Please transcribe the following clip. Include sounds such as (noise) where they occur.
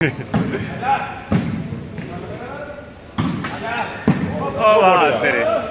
(laughs) ああ、ってる。